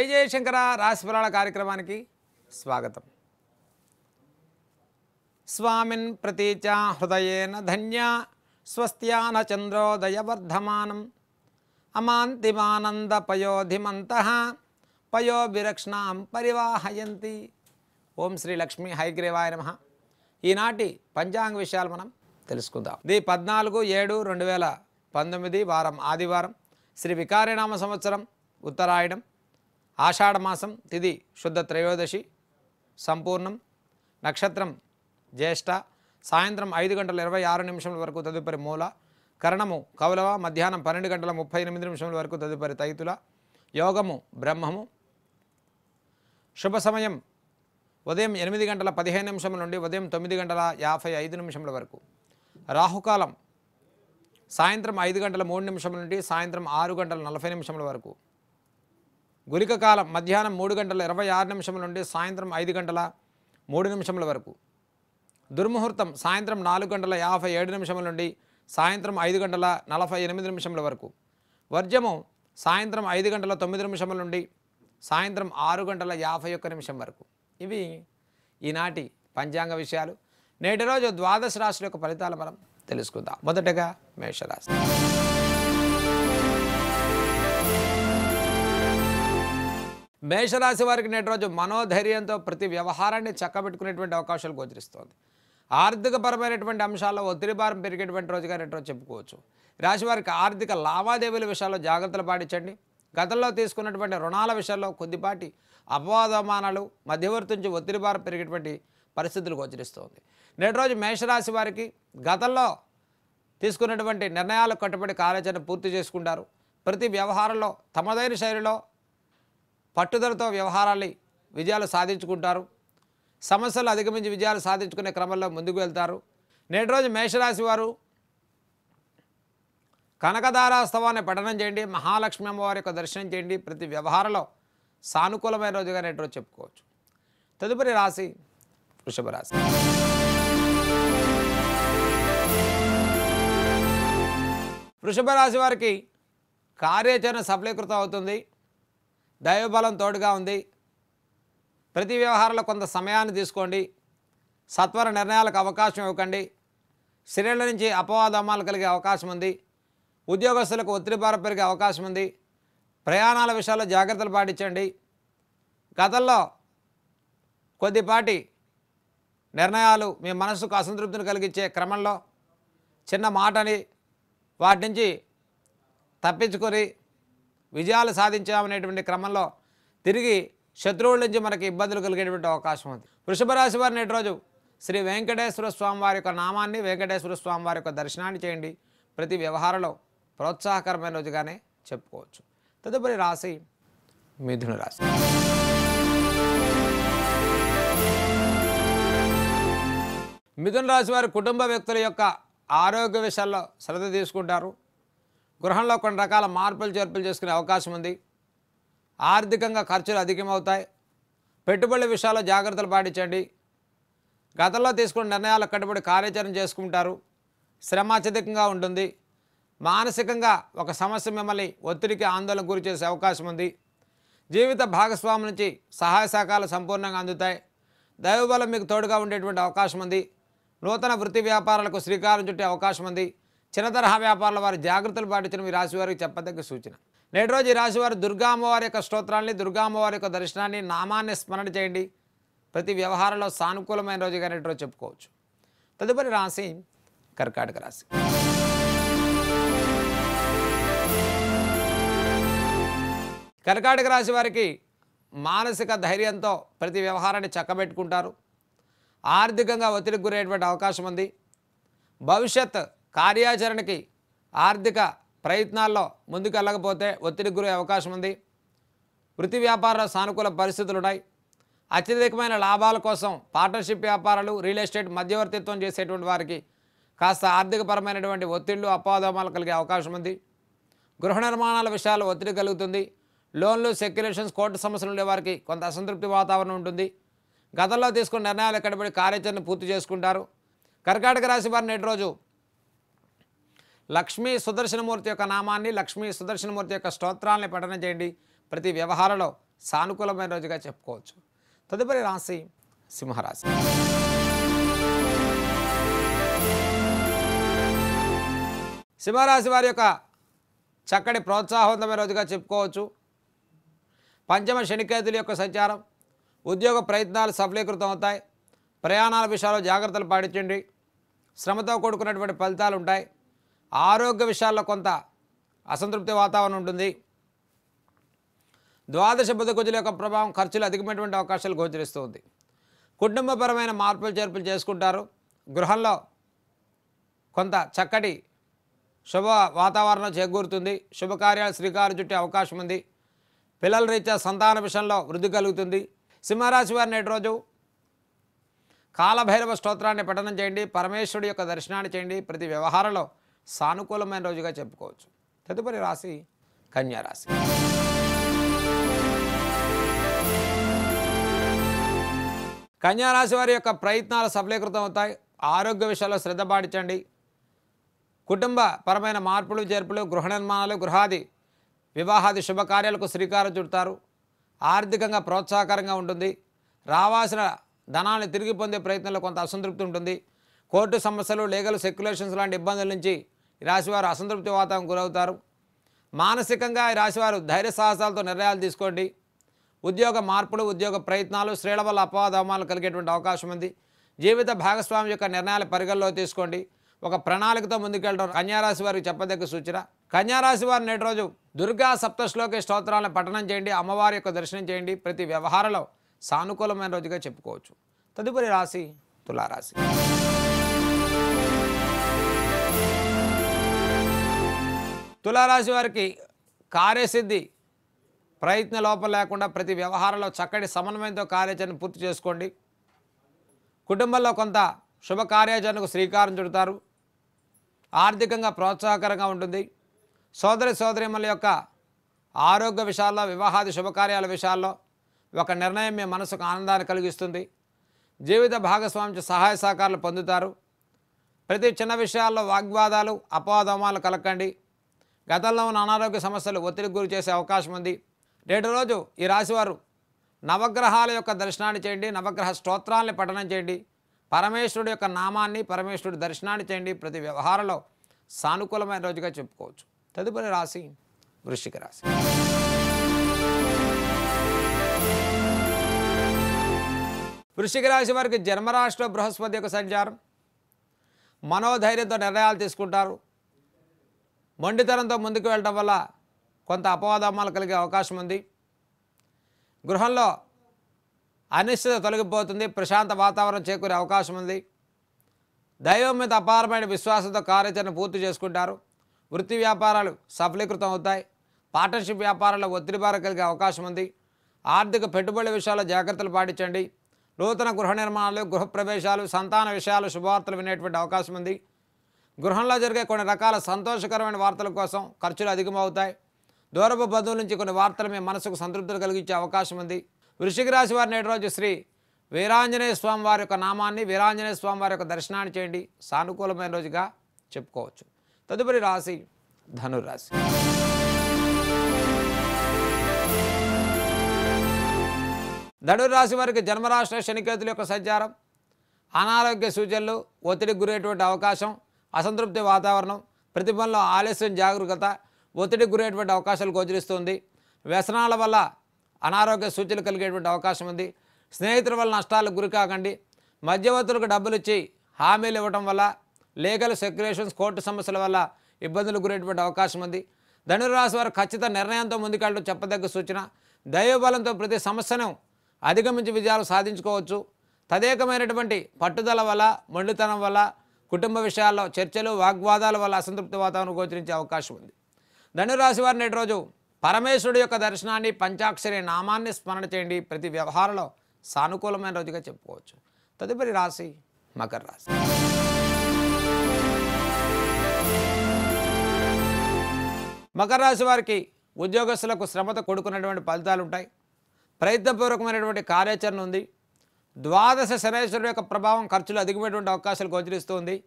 జయ జయశంకర రాశి ఫలాల కార్యక్రమానికి స్వాగతం. స్వామిన్ ప్రతీచ హృదయేన ధన్య స్వస్త్యాన చంద్రోదయవర్ధమానం. అమాంతిమానంద పయోధిమంత పయోభిరక్షణాం పరివాహయంతి. ఓం శ్రీ లక్ష్మీ హైగ్రీవాయ నమ. ఈనాటి పంచాంగ విషయాలు మనం తెలుసుకుందాం. ఇది పద్నాలుగు ఏడు రెండు వేల పంతొమ్మిది వారం ఆదివారం శ్రీ వికారినామ సంవత్సరం ఉత్తరాయణం. ఆషాఢమాసం తిది శుద్ధ త్రయోదశి సంపూర్ణం. నక్షత్రం జ్యేష్ఠ. సాయంత్రం ఐదు గంటల ఇరవై ఆరు నిమిషముల వరకు తదుపరి మూల. కరణము కౌలవ. మధ్యాహ్నం పన్నెండు గంటల ముప్పై ఎనిమిది నిమిషముల వరకు తదుపరి తైతుల. యోగము బ్రహ్మము. శుభ సమయం ఉదయం ఎనిమిది గంటల పదిహేను నిమిషముల నుండి ఉదయం తొమ్మిది గంటల యాభై ఐదు నిమిషముల వరకు. రాహుకాలం సాయంత్రం ఐదు గంటల మూడు నిమిషముల నుండి సాయంత్రం ఆరు గంటల నలభై నిమిషముల వరకు. గులిక కాలం మధ్యాహ్నం మూడు గంటల ఇరవై ఆరు నిమిషముల నుండి సాయంత్రం ఐదు గంటల మూడు నిమిషముల వరకు. దుర్ముహూర్తం సాయంత్రం నాలుగు గంటల యాభై ఏడు నిమిషముల నుండి సాయంత్రం ఐదు గంటల నలభై ఎనిమిది నిమిషముల వరకు. వర్జము సాయంత్రం ఐదు గంటల తొమ్మిది నిమిషముల నుండి సాయంత్రం ఆరు గంటల యాభై ఒక్క నిమిషం వరకు. ఇవి ఈనాటి పంచాంగ విషయాలు. నేటి రోజు ద్వాదశ రాశుల యొక్క ఫలితాలు మనం తెలుసుకుందాం. మొదటగా మేషరాశి. మేషరాశి వారికి నేటి రోజు మనోధైర్యంతో ప్రతి వ్యవహారాన్ని చక్కబెట్టుకునేటువంటి అవకాశాలు గోచరిస్తోంది. ఆర్థికపరమైనటువంటి అంశాల్లో ఒత్తిడి భారం పెరిగేటువంటి రోజుగా నేటి రోజు చెప్పుకోవచ్చు. రాశి వారికి ఆర్థిక లావాదేవీల విషయాల్లో జాగ్రత్తలు పాటించండి. గతంలో తీసుకున్నటువంటి రుణాల విషయాల్లో కొద్దిపాటి అపవాదమానాలు మధ్యవర్తి నుంచి ఒత్తిడి భారం పెరిగేటువంటి పరిస్థితులు గోచరిస్తోంది. నేటి రోజు మేషరాశి వారికి గతంలో తీసుకున్నటువంటి నిర్ణయాలు కట్టుబడి కార్యాచరణ పూర్తి చేసుకుంటారు. ప్రతి వ్యవహారంలో తమదైన శైలిలో పట్టుదలతో వ్యవహారాన్ని విజయాలు సాధించుకుంటారు. సమస్యలు అధిగమించి విజయాలు సాధించుకునే క్రమంలో ముందుకు వెళ్తారు. నేటి రోజు మేషరాశి వారు కనకదారాస్తవాన్ని పఠనం చేయండి మహాలక్ష్మి అమ్మవారి యొక్క దర్శనం చేయండి ప్రతి వ్యవహారంలో సానుకూలమైన రోజుగా నేటి రోజు చెప్పుకోవచ్చు. తదుపరి రాశి వృషభ రాశి. వృషభ రాశి వారికి కార్యాచరణ సఫలీకృతం అవుతుంది. దైవబలం తోడుగా ఉంది. ప్రతి వ్యవహారంలో కొంత సమయాన్ని తీసుకోండి. సత్వర నిర్ణయాలకు అవకాశం ఇవ్వకండి. శరీరం నుంచి అపవాదమాలు కలిగే అవకాశం ఉంది. ఉద్యోగస్తులకు ఒత్తిడి భారం పెరిగే అవకాశం ఉంది. ప్రయాణాల విషయాల్లో జాగ్రత్తలు పాటించండి. గతంలో కొద్దిపాటి నిర్ణయాలు మీ మనసుకు అసంతృప్తిని కలిగించే క్రమంలో చిన్న మాటని వాటి నుంచి తప్పించుకొని విజయాలు సాధించామనేటువంటి క్రమంలో తిరిగి శత్రువుల నుంచి మనకి ఇబ్బందులు కలిగేటువంటి అవకాశం ఉంది వృషభ రాశి వారి నేటి రోజు శ్రీ వెంకటేశ్వర స్వామి వారి యొక్క నామాన్ని వెంకటేశ్వర స్వామి వారి యొక్క దర్శనాన్ని చేయండి. ప్రతి వ్యవహారంలో ప్రోత్సాహకరమైన రోజుగానే చెప్పుకోవచ్చు. తదుపరి రాశి మిథున రాశి. మిథున రాశి వారి కుటుంబ వ్యక్తుల యొక్క ఆరోగ్య విషయాల్లో శ్రద్ధ తీసుకుంటారు. గృహంలో కొన్ని రకాల మార్పులు చేర్పులు చేసుకునే అవకాశం ఉంది. ఆర్థికంగా ఖర్చులు అధికమవుతాయి. పెట్టుబడుల విషయాల్లో జాగ్రత్తలు పాటించండి. గతంలో తీసుకున్న నిర్ణయాలకు కట్టుబడి కార్యాచరణ చేసుకుంటారు. శ్రమ అత్యధికంగా ఉంటుంది. మానసికంగా ఒక సమస్య మిమ్మల్ని ఒత్తిడికి ఆందోళన గురి చేసే అవకాశం ఉంది. జీవిత భాగస్వామి నుంచి సహాయ సహకారాలు సంపూర్ణంగా అందుతాయి. దైవబలం మీకు తోడుగా ఉండేటువంటి అవకాశం ఉంది. నూతన వృత్తి వ్యాపారాలకు శ్రీకారం చుట్టే అవకాశం ఉంది. చిన్న తరహా వ్యాపారుల వారి జాగ్రత్తలు పాటించడం ఈ రాశి వారికి చెప్పదగ్గ సూచన. నేటి రోజు ఈ రాశి వారు దుర్గా అమ్మవారి యొక్క స్తోత్రాన్ని దుర్గా అమ్మవారి యొక్క దర్శనాన్ని నామాన్ని స్మరణ చేయండి. ప్రతి వ్యవహారంలో సానుకూలమైన రోజుగా నేటి రోజు చెప్పుకోవచ్చు. తదుపరి రాశి కర్కాటక రాశి. కర్కాటక రాశి వారికి మానసిక ధైర్యంతో ప్రతి వ్యవహారాన్ని చక్కబెట్టుకుంటారు. ఆర్థికంగా ఒత్తిడికి గురయ్యేటువంటి అవకాశం ఉంది. భవిష్యత్ కార్యాచరణకి ఆర్థిక ప్రయత్నాల్లో ముందుకు వెళ్ళకపోతే ఒత్తిడికి గురయ్యే అవకాశం ఉంది. వృత్తి వ్యాపార సానుకూల పరిస్థితులు ఉన్నాయి అత్యధికమైన లాభాల కోసం పార్ట్నర్షిప్ వ్యాపారాలు రియల్ ఎస్టేట్ మధ్యవర్తిత్వం చేసేటువంటి వారికి కాస్త ఆర్థికపరమైనటువంటి ఒత్తిళ్ళు అపాదమాలు కలిగే అవకాశం ఉంది. గృహ నిర్మాణాల విషయాల్లో ఒత్తిడి కలుగుతుంది. లోన్లు సెక్యులేషన్స్ కోర్టు సమస్యలు ఉండే వారికి కొంత అసంతృప్తి వాతావరణం ఉంటుంది. గతంలో తీసుకున్న నిర్ణయాలు ఎక్కడబడి కార్యాచరణ పూర్తి చేసుకుంటారు. కర్కాటక రాశి వారు నేటి రోజు లక్ష్మీ సుదర్శనమూర్తి యొక్క నామాన్ని లక్ష్మీ సుదర్శనమూర్తి యొక్క స్తోత్రాలని పఠనం చేయండి. ప్రతి వ్యవహారంలో సానుకూలమైన రోజుగా చెప్పుకోవచ్చు. తదుపరి రాశి సింహరాశి. సింహరాశి వారి యొక్క చక్కటి ప్రోత్సాహవంతమైన రోజుగా చెప్పుకోవచ్చు. పంచమ శనికేతుల యొక్క సంచారం ఉద్యోగ ప్రయత్నాలు సఫలీకృతం అవుతాయి. ప్రయాణాల విషయాల్లో జాగ్రత్తలు పాటించండి. శ్రమతో కూడుకున్నటువంటి ఫలితాలు ఉంటాయి. ఆరోగ్య విషయాల్లో కొంత అసంతృప్తి వాతావరణం ఉంటుంది. ద్వాదశ బుధ కుజుల యొక్క ప్రభావం ఖర్చులు అధికమైనటువంటి అవకాశాలు గోచరిస్తూ ఉంది. కుటుంబపరమైన మార్పులు చేర్పులు చేసుకుంటారు. గృహంలో కొంత చక్కటి శుభ వాతావరణం చేకూరుతుంది. శుభకార్యాలు శ్రీకారు చుట్టే అవకాశం ఉంది. పిల్లల రీత్యా సంతాన విషయంలో వృద్ధి కలుగుతుంది. సింహరాశి వారి నేటి రోజు కాలభైరవ స్తోత్రాన్ని పఠనం చేయండి. పరమేశ్వరుడి యొక్క దర్శనాన్ని చేయండి. ప్రతి వ్యవహారంలో సానుకూలమైన రోజుగా చెప్పుకోవచ్చు. తదుపరి రాశి కన్యారాశి కన్యారాశి వారి యొక్క ప్రయత్నాలు సఫలీకృతం అవుతాయి. ఆరోగ్య విషయాల్లో శ్రద్ధ పాటించండి. కుటుంబ పరమైన మార్పులు చేర్పులు గృహ నిర్మాణాలు గృహాది వివాహాది శుభకార్యాలకు శ్రీకారం చుడతారు. ఆర్థికంగా ప్రోత్సాహకరంగా ఉంటుంది. రావాల్సిన ధనాన్ని తిరిగి పొందే ప్రయత్నంలో కొంత అసంతృప్తి ఉంటుంది. కోర్టు సమస్యలు లీగల్ సెక్యులేషన్స్ లాంటి ఇబ్బందుల నుంచి ఈ రాశివారు అసంతృప్తి వాతావరణం గురవుతారు. మానసికంగా ఈ రాశివారు ధైర్య సాహసాలతో నిర్ణయాలు తీసుకోండి. ఉద్యోగ మార్పులు ఉద్యోగ ప్రయత్నాలు స్త్రీల వల్ల అపవాదమాలు కలిగేటువంటి అవకాశం ఉంది. జీవిత భాగస్వామి యొక్క నిర్ణయాలు పరిగణలో తీసుకోండి. ఒక ప్రణాళికతో ముందుకెళ్ళడం కన్యారాశి వారికి చెప్పదగ్గ సూచన. కన్యారాశి వారు నేటి రోజు దుర్గా సప్తశ్లోకి స్తోత్రాలను పఠనం చేయండి. అమ్మవారి యొక్క దర్శనం చేయండి. ప్రతి వ్యవహారంలో సానుకూలమైన రోజుగా చెప్పుకోవచ్చు. తదుపరి రాశి తులారాశి. తులారాశి వారికి కార్యసిద్ధి ప్రయత్న లోపం లేకుండా ప్రతి వ్యవహారంలో చక్కటి సమన్వయంతో కార్యాచరణ పూర్తి చేసుకోండి. కుటుంబంలో కొంత శుభ కార్యాచరణకు శ్రీకారం చుడతారు. ఆర్థికంగా ప్రోత్సాహకరంగా ఉంటుంది. సోదరి సోదరిమల యొక్క ఆరోగ్య విషయాల్లో వివాహాది శుభకార్యాల విషయాల్లో ఒక నిర్ణయం మీ మనసుకు ఆనందాన్ని కలిగిస్తుంది. జీవిత భాగస్వామి సహాయ సహకారాలు పొందుతారు. ప్రతి చిన్న విషయాల్లో వాగ్వాదాలు అపవాదమాలు కలకండి. గతంలో ఉన్న అనారోగ్య సమస్యలు ఒత్తిడికి గురి చేసే అవకాశం ఉంది. నేటి రోజు ఈ రాశివారు నవగ్రహాల యొక్క దర్శనాన్ని చేయండి నవగ్రహ స్తోత్రాలని పఠనం చేయండి పరమేశ్వరుడు యొక్క నామాన్ని పరమేశ్వరుడి దర్శనాన్ని చేయండి ప్రతి వ్యవహారంలో సానుకూలమైన రోజుగా చెప్పుకోవచ్చు. తదుపరి రాశి వృశ్చిక రాశి. వృశ్చిక రాశి వారికి జన్మరాశిలో బృహస్పతి యొక్క సంచారం మనోధైర్యంతో నిర్ణయాలు తీసుకుంటారు. మొండితనంతో ముందుకు వెళ్ళడం వల్ల కొంత అపవాదమాలు కలిగే అవకాశం ఉంది. గృహంలో అనిశ్చిత తొలగిపోతుంది ప్రశాంత వాతావరణం చేకూరే అవకాశం ఉంది. దైవం మీద అపారమైన విశ్వాసంతో కార్యాచరణ పూర్తి చేసుకుంటారు. వృత్తి వ్యాపారాలు సఫలీకృతం అవుతాయి. పార్ట్నర్షిప్ వ్యాపారాల్లో ఒత్తిడి బార కలిగే అవకాశం ఉంది. ఆర్థిక పెట్టుబడుల విషయాల్లో జాగ్రత్తలు పాటించండి. నూతన గృహ నిర్మాణాలు గృహప్రవేశాలు సంతాన విషయాలు శుభవార్తలు వినేటువంటి అవకాశం ఉంది. గృహంలో జరిగే కొన్ని రకాల సంతోషకరమైన వార్తల కోసం ఖర్చులు అధికమవుతాయి. దూరపు బంధువుల నుంచి కొన్ని వార్తలు మీ మనసుకు సంతృప్తిని కలిగించే అవకాశం ఉంది. వృషిక రాశి వారి నేటి రోజు శ్రీ వీరాంజనేయ స్వామి వారి యొక్క నామాన్ని వీరాంజనేయ స్వామి వారి యొక్క దర్శనాన్ని చేయండి. సానుకూలమైన రోజుగా చెప్పుకోవచ్చు. తదుపరి రాశి ధనురాశి ధనురాశి వారికి జన్మరాష్ట్ర శనికేతుల యొక్క సంచారం అనారోగ్య సూచనలు ఒత్తిడికి గురయ్యేటువంటి అవకాశం అసంతృప్తి వాతావరణం ప్రతిభంలో ఆలస్యం జాగరూకత ఒత్తిడికి గురయ్యేటువంటి అవకాశాలు గోచరిస్తుంది. వ్యసనాల వల్ల అనారోగ్య సూచనలు కలిగేటువంటి అవకాశం ఉంది. స్నేహితుల వల్ల నష్టాలకు గురి కాకండి. మధ్యవర్తులకు డబ్బులు ఇచ్చి హామీలు ఇవ్వడం వల్ల లీగల్ సెక్యులేషన్స్ కోర్టు సమస్యల వల్ల ఇబ్బందులు గురేటువంటి అవకాశం ఉంది. ధనురాశి వారు ఖచ్చిత నిర్ణయంతో ముందుకెళ్ళడం చెప్పదగ్గ సూచన. దైవబలంతో ప్రతి సమస్యను అధిగమించి విజయాలు సాధించుకోవచ్చు. తదేకమైనటువంటి పట్టుదల వల్ల మొండితనం వల్ల కుటుంబ విషయాల్లో చర్చలు వాగ్వాదాల వల్ల అసంతృప్తి వాతావరణం గోచరించే అవకాశం ఉంది. ధనురాశి వారి నేటి రోజు పరమేశ్వరుడు యొక్క దర్శనాన్ని పంచాక్షరి నామాన్ని స్మరణ చేయండి. ప్రతి వ్యవహారంలో సానుకూలమైన రోజుగా చెప్పుకోవచ్చు. తదుపరి రాశి మకర రాశి. మకర రాశి వారికి ఉద్యోగస్తులకు శ్రమత కొడుకున్నటువంటి ఫలితాలు ఉంటాయి. ప్రయత్నపూర్వకమైనటువంటి కార్యాచరణ ఉంది. ద్వాదశ శనేశ్వరుడు యొక్క ప్రభావం ఖర్చులు అధికమైనటువంటి అవకాశాలు గోచరిస్తుంది.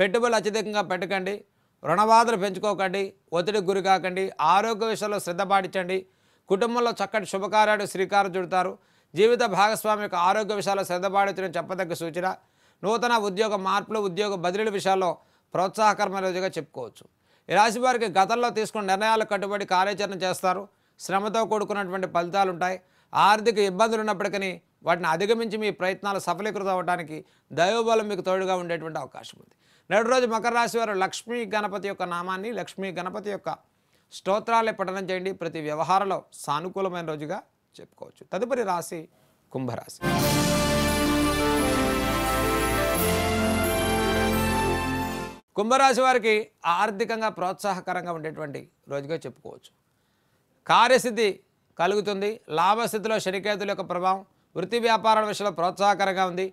పెట్టుబడులు అత్యధికంగా పెట్టకండి. రుణబాధలు పెంచుకోకండి. ఒత్తిడికి గురి కాకండి. ఆరోగ్య విషయంలో శ్రద్ధ పాటించండి. కుటుంబంలో చక్కటి శుభకార్యాలు శ్రీకారం చుడతారు. జీవిత భాగస్వామి యొక్క ఆరోగ్య విషయాల్లో శ్రద్ధపాడించడం చెప్పదగ్గ సూచన. నూతన ఉద్యోగ మార్పులు ఉద్యోగ బదిలీల విషయాల్లో ప్రోత్సాహకరమైన రోజుగా చెప్పుకోవచ్చు. ఈ రాశి వారికి గతంలో తీసుకున్న నిర్ణయాలు కట్టుబడి కార్యాచరణ చేస్తారు. శ్రమతో కూడుకున్నటువంటి ఫలితాలు ఉంటాయి ఆర్థిక ఇబ్బందులు ఉన్నప్పటికీ వాటిని అధిగమించి మీ ప్రయత్నాలు సఫలీకృతం అవ్వడానికి దైవబలం మీకు తోడుగా ఉండేటువంటి అవకాశం ఉంది. నేడు రోజు మకర రాశి వారు లక్ష్మీ గణపతి యొక్క నామాన్ని లక్ష్మీ గణపతి యొక్క స్తోత్రాలే పఠనం చేయండి. ప్రతి వ్యవహారంలో సానుకూలమైన రోజుగా చెప్పుకోవచ్చు. తదుపరి రాశి కుంభరాశి. కుంభరాశి వారికి ఆర్థికంగా ప్రోత్సాహకరంగా ఉండేటువంటి రోజుగా చెప్పుకోవచ్చు. కార్యసిద్ధి కలుగుతుంది. లాభస్థితిలో శనికేతుల యొక్క ప్రభావం వృత్తి వ్యాపారాల విషయంలో ప్రోత్సాహకరంగా ఉంది.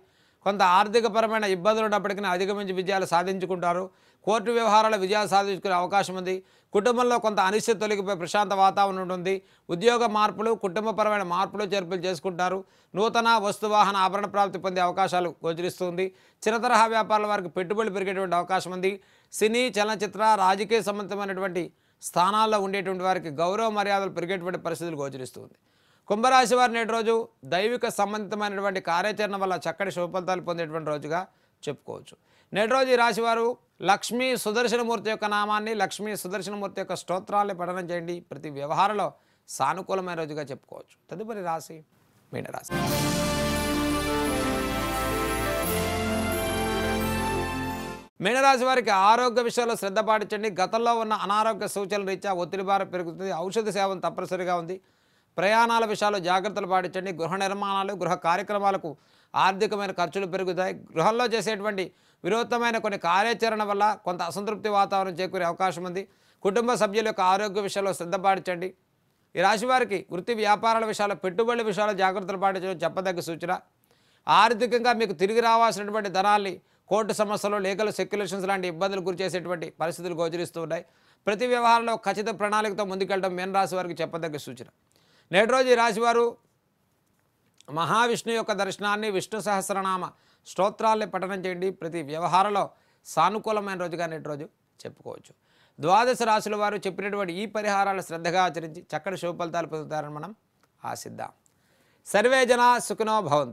కొంత ఆర్థికపరమైన ఇబ్బందులు ఉన్నప్పటికీ అధిగమించి విజయాలు సాధించుకుంటారు. కోర్టు వ్యవహారాల విజయాలు సాధించుకునే అవకాశం ఉంది. కుటుంబంలో కొంత అనిశ్చిత తొలగిపోయి ప్రశాంత వాతావరణం ఉంటుంది. ఉద్యోగ మార్పులు కుటుంబపరమైన మార్పులు చేర్పులు చేసుకుంటారు. నూతన వస్తువాహన ఆభరణ ప్రాప్తి పొందే అవకాశాలు గోచరిస్తుంది చిన్న తరహా వ్యాపారాల వారికి పెట్టుబడులు పెరిగేటువంటి అవకాశం ఉంది. సినీ చలనచిత్ర రాజకీయ సంబంధమైనటువంటి స్థానాల్లో ఉండేటువంటి వారికి గౌరవ మర్యాదలు పెరిగేటువంటి పరిస్థితులు గోచరిస్తుంది కుంభరాశి వారు నేటి రోజు దైవిక సంబంధితమైనటువంటి కార్యాచరణ వల్ల చక్కటి శుభఫలితాలు పొందేటువంటి రోజుగా చెప్పుకోవచ్చు. నేటి రోజు ఈ రాశివారు లక్ష్మీ సుదర్శనమూర్తి యొక్క నామాన్ని లక్ష్మీ సుదర్శనమూర్తి యొక్క స్తోత్రాన్ని పఠనం చేయండి. ప్రతి వ్యవహారంలో సానుకూలమైన రోజుగా చెప్పుకోవచ్చు. తదుపరి రాశి మీనరాశి. మీనరాశి వారికి ఆరోగ్య విషయాల్లో శ్రద్ధ పాటించండి. గతంలో ఉన్న అనారోగ్య సూచనల రీత్యా ఒత్తిడి భారం పెరుగుతుంది. ఔషధ సేవం తప్పనిసరిగా ఉంది. ప్రయాణాల విషయాల్లో జాగ్రత్తలు పాటించండి. గృహ నిర్మాణాలు గృహ కార్యక్రమాలకు ఆర్థికమైన ఖర్చులు పెరుగుతాయి. గృహంలో చేసేటువంటి విరోధమైన కొన్ని కార్యాచరణ వల్ల కొంత అసంతృప్తి వాతావరణం చేకూరే అవకాశం ఉంది. కుటుంబ సభ్యుల యొక్క ఆరోగ్య విషయాల్లో శ్రద్ధ పాటించండి. ఈ రాశి వారికి వృత్తి వ్యాపారాల విషయాల్లో పెట్టుబడుల విషయాల్లో జాగ్రత్తలు పాటించడం చెప్పదగ్గ సూచన. ఆర్థికంగా మీకు తిరిగి రావాల్సినటువంటి ధనాల్ని కోర్టు సమస్యలు లీగల్ సెక్యులేషన్స్ లాంటి ఇబ్బందులు గురి చేసేటువంటి పరిస్థితులు గోచరిస్తూ ఉన్నాయి. ప్రతి వ్యవహారంలో ఖచ్చిత ప్రణాళికతో ముందుకెళ్ళడం మీన రాశి వారికి చెప్పదగ్గ సూచన. నేటి రోజు ఈ రాశివారు మహావిష్ణు యొక్క దర్శనాన్ని విష్ణు సహస్రనామ స్తోత్రాల్ని పఠనం చేయండి. ప్రతి వ్యవహారంలో సానుకూలమైన రోజుగా నేటి రోజు చెప్పుకోవచ్చు. ద్వాదశ రాశుల వారు చెప్పినటువంటి ఈ పరిహారాలు శ్రద్ధగా ఆచరించి చక్కటి శుభ ఫలితాలు పొందుతారని మనం ఆశిద్దాం. సర్వే జన సుఖినో భవంతు.